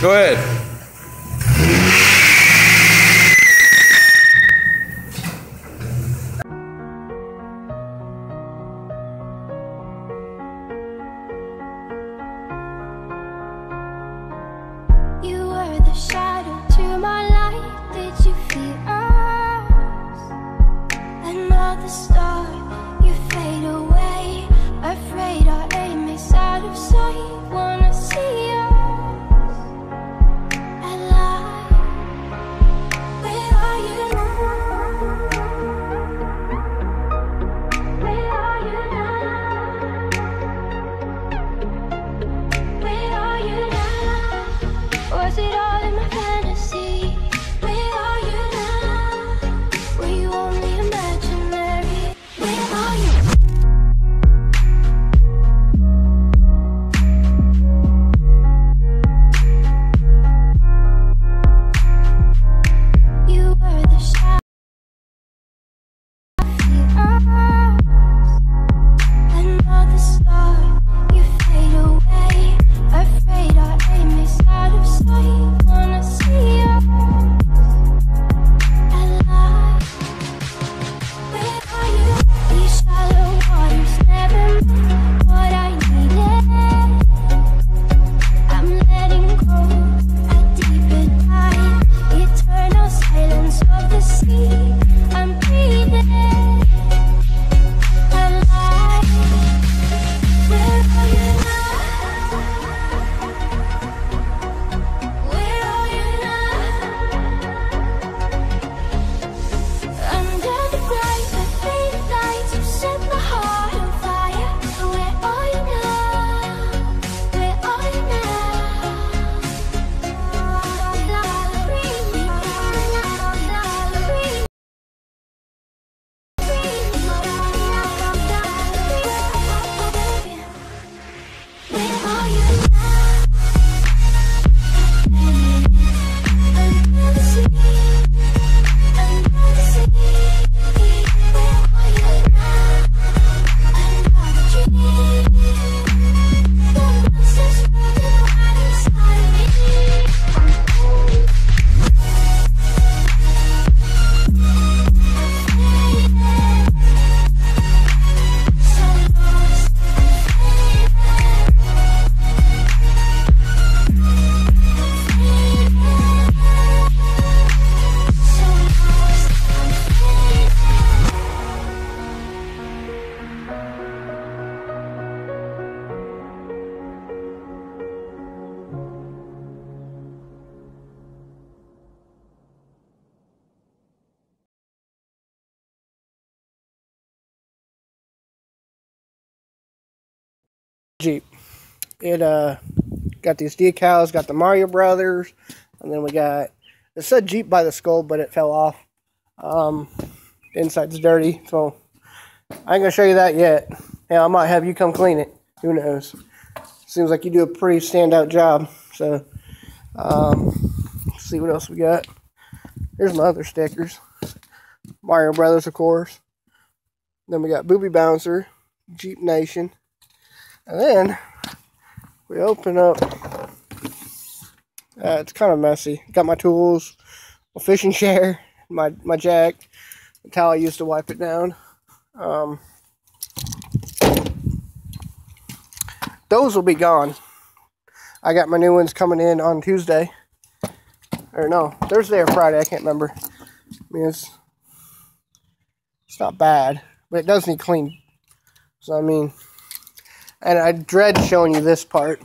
Go ahead. Jeep. It uh got these decals, got the Mario Brothers, and then we got it said Jeep by the skull, but it fell off. Um, inside's dirty, so I ain't gonna show you that yet. Yeah, I might have you come clean it. Who knows? Seems like you do a pretty standout job. So, um, see what else we got. Here's my other stickers. Mario Brothers, of course. Then we got Booby Bouncer, Jeep Nation. And then we open up. Uh, it's kind of messy. Got my tools, my fishing chair, my my jack, the towel I used to wipe it down. Um, those will be gone. I got my new ones coming in on Tuesday. Or no, Thursday or Friday, I can't remember. I mean, it's, it's not bad, but it does need clean. So, I mean, and I dread showing you this part.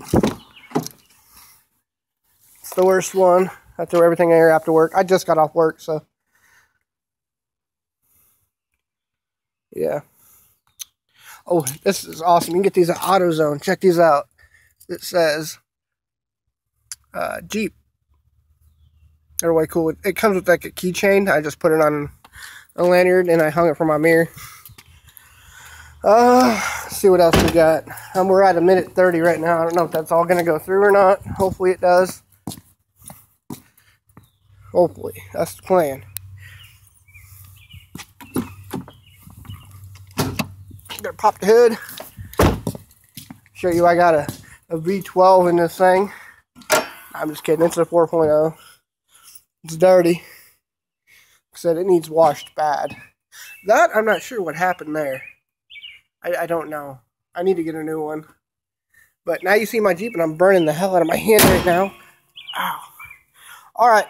It's the worst one. I throw everything in here after work. I just got off work, so. Yeah. Oh, this is awesome. You can get these at AutoZone. Check these out. It says uh, Jeep. They're way cool. It comes with like a keychain. I just put it on a lanyard and I hung it from my mirror. Uh, see what else we got. Um, we're at a minute 30 right now. I don't know if that's all going to go through or not. Hopefully it does. Hopefully. That's the plan. Gonna pop the hood. Show you I got a, a V12 in this thing. I'm just kidding. It's a 4.0. It's dirty. Said it needs washed bad. That, I'm not sure what happened there. I, I don't know. I need to get a new one. But now you see my Jeep and I'm burning the hell out of my hand right now. Ow. All right.